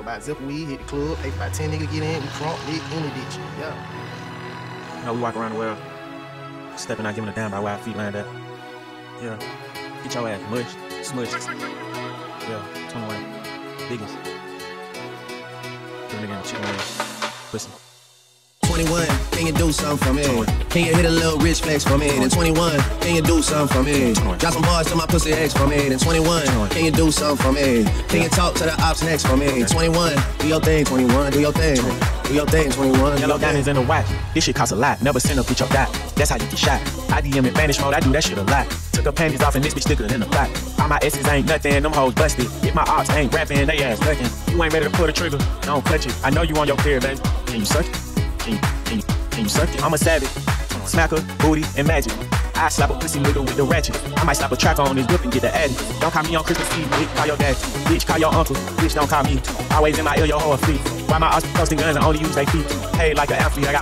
about zip weed, hit the club, pay about 10 niggas get in, we crunk, lit, the ditch. Yeah. You know, we walk around the world, stepping out, giving a damn by where our feet land at. Yeah. Get your ass mushed, smushed. Yeah, 21. Biggest. Put a nigga chicken wings. 21, can you do something for me? Can you hit a little rich flex for me? Then 21, can you do something for me? Drop some bars to my pussy ex for me. Then 21, can you do something for me? Can you talk to the ops next for me? 21, do your thing, 21, do your thing. Do your thing, 21. do Yellow diamonds in the watch. This shit costs a lot. Never send a bitch up that. That's how you get shot. I DM in vanish mode. I do that shit a lot. Took her panties off and this bitch thicker than a plot. All my S's ain't nothing. Them hoes busted. Get my ops ain't rapping. They ass ducking. You ain't ready to pull the trigger. Don't clutch it. I know you on your period, baby. Can you suck it? Can you, can you, can you suck it? I'm a savage. Smacker, booty, and magic. I slap a pussy nigga with the ratchet. I might slap a track on his whip and get the addy. Don't call me on Christmas Eve, bitch. Call your dad. Bitch, call your uncle. Bitch, don't call me. Always in my ear, your whole feet. Why my ass posting guns and only use they feet? Hey, like an athlete, I got